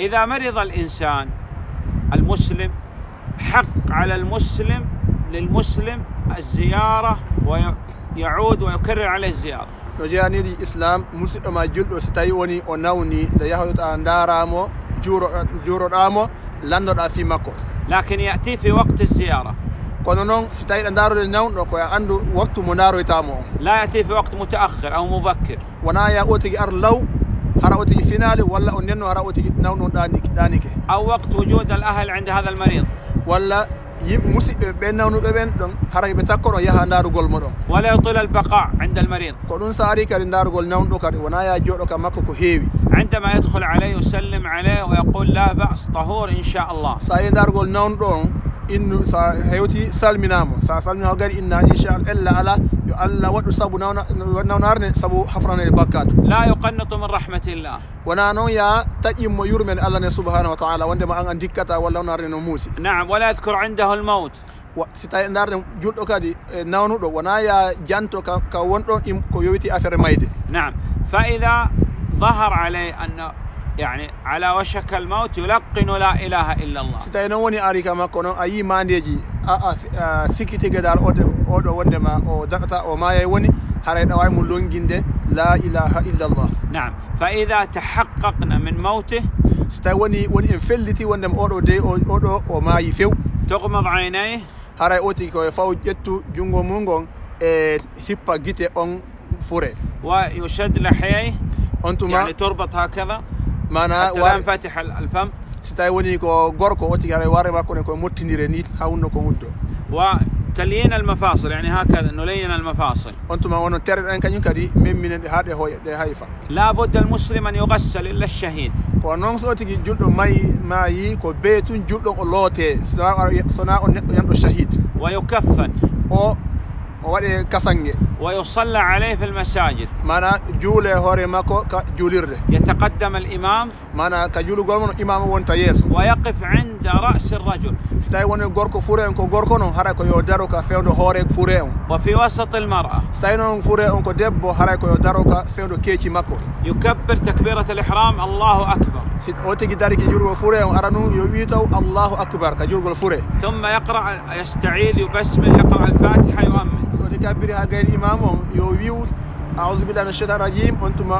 إذا مرض الإنسان المسلم حق على المسلم للمسلم الزيارة ويعود ويكرر عليه الزيارة. نجاني دي إسلام مسلم جل وستايوني وناوني دياهو تاندارامو جورو جورو رامو لاندو في مكو لكن يأتي في وقت الزيارة كونون ستاي اندارو لنون ركو عنده وقت منارو تامو لا يأتي في وقت متأخر أو مبكر ونايا أوتي أر لو هرأوتي فينالي ولا أننه هرأوتي نونو دانيك دانيك أو وقت وجود الأهل عند هذا المريض ولا يمسي بيننا ونبين دون هرأي بتاكر ويها نارو قول مدون ولا يطول البقاء عند المريض قولون ساريك لنارو قول نون دوكار ونايا جورو كمكوكو هيوي عندما يدخل عليه يسلم عليه ويقول لا بأس طهور إن شاء الله ساين نارو قول نون دون إنه هيوتي سلمنا سا سلمنا وقال إنا إن شاء الله لا يقنط من رحمه الله ونا نو يا تيم يرمن الله سبحانه وتعالى وندما ان انديكتا ولا نار موسي نعم ولا يذكر عنده الموت و نار جولدو كادي نانو دو ونا يا جانتو كا وندو ام كو يويتي افير نعم فاذا ظهر عليه ان يعني على وشك الموت يلقن لا إله إلا الله. ستاي نوني اريكا ما كون اي مانديجي ا سيكيتي أود أود دو وندما أو دكتا أو ما يي وني هاري دواي لا اله الا الله نعم فاذا تحققنا من موته ستاي وني وني انفيلتي وندم أو دو دي أو دو أو ما يي فيو تغمض عينيه هاري اوتي كو فاو جيتو جونغو مونغون ا هيبا جيتي اون فوري ويشد لحيه انتما يعني تربط هكذا مانا وان فاتح الفم ستاي وني كو غوركو اوتي غاري واري ما كوني كو موتينيري نيت هاو نكو مودو و تلين المفاصل يعني هكذا نلين المفاصل انتما وأنا تير ان كان ينكري مين من دي هاد هو دي هايفا لا بد المسلم ان يغسل الا الشهيد و نونس اوتي جولدو ماي ماي ويكفن ويصلى عليه في المساجد. مانا جولي هوري ماكو كجولير يتقدم الإمام. مانا كجولو غومن امام وانت يس ويقف عند رأس الرجل. ستاي وني غوركو فورين كو غوركو نو هاراكو يو داروكا فيوندو هوري فورين وفي وسط المرأة. ستاي نو فوري اونكو ديبو هاراكو يو داروكا فيوندو كيتشي ماكو يكبر تكبيرة الإحرام. الله أكبر. سيد اوتي جداري كجولو فوري اون ارانو يو ويتو الله اكبر كجولو فوري ثم يقرأ يستعيذ يبسمل يقرأ الفاتحة يؤمن سورة كبيرة غير إمامهم يويل أعوذ بالله من الشيطان الرجيم أنتم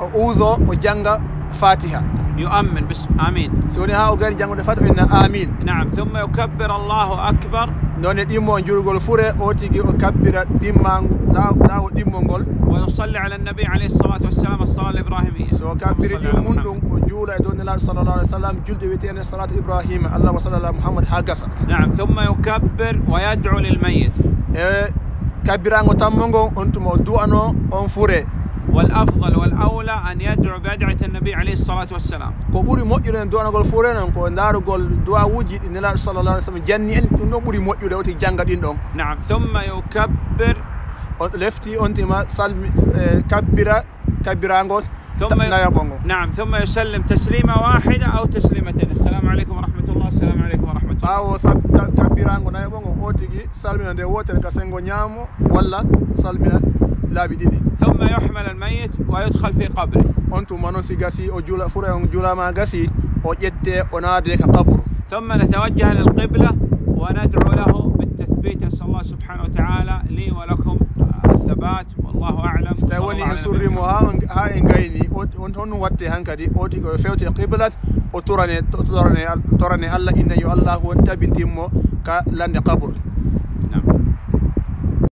أعوذ وجنغ فاتحة. يؤمن بسم آمين. سوري ها غير جنغ فاتحة إن آمين. نعم. ثم يكبر الله أكبر. نون ديمون جورغول فوري اوتيغي اوكبيرا ديمان ناو ناو ديمون غول ويصلي على النبي عليه الصلاة والسلام الصلاة الإبراهيمية. سو كبير ديمون دون جولا دون الله صلى الله عليه وسلم جلد ويتين الصلاة الإبراهيمية. اللهم صل على محمد هكذا. نعم. ثم يكبر ويدعو للميت. كبيرانو تامونغو أنتم دوانو انفوري والأفضل والأولى أن يدعو بدعة النبي عليه الصلاة والسلام. كوبوري مويرن دوانا غول فورين كو دار غول دوا وجي نلا صلى الله عليه وسلم جاني ان دو بوري مويرو دوتي جانغادين دوم نعم ثم يكبر لفتي انتما سال كبيرا كبيرانغو ثم لا يبونه. نعم ثم يسلم تسليمة واحدة أو تسليمتين السلام عليكم ورحمة الله السلام عليكم ورحمة الله. أو سب تبيران غنا يبونه اوتي سلمي عند اوتي كاسينغو نيامو ولا سلمي لا بيدي ثم يحمل الميت ويدخل في قبره. أنتو مانوسي غاسي أو جولا فوري اون جولا ما غاسي أو يتي اونادي قبره. ثم نتوجه للقبلة وندعو له بالتثبيت. أسأل الله سبحانه وتعالى لي ولكم بالتعليقات والله اعلم استولي يسري مها هاي انغيني اون اون وات هانكادي اوتي فوتي قبلت وتراني تراني تراني الله ان يو الله وانت بنتي مو كا لاند قبر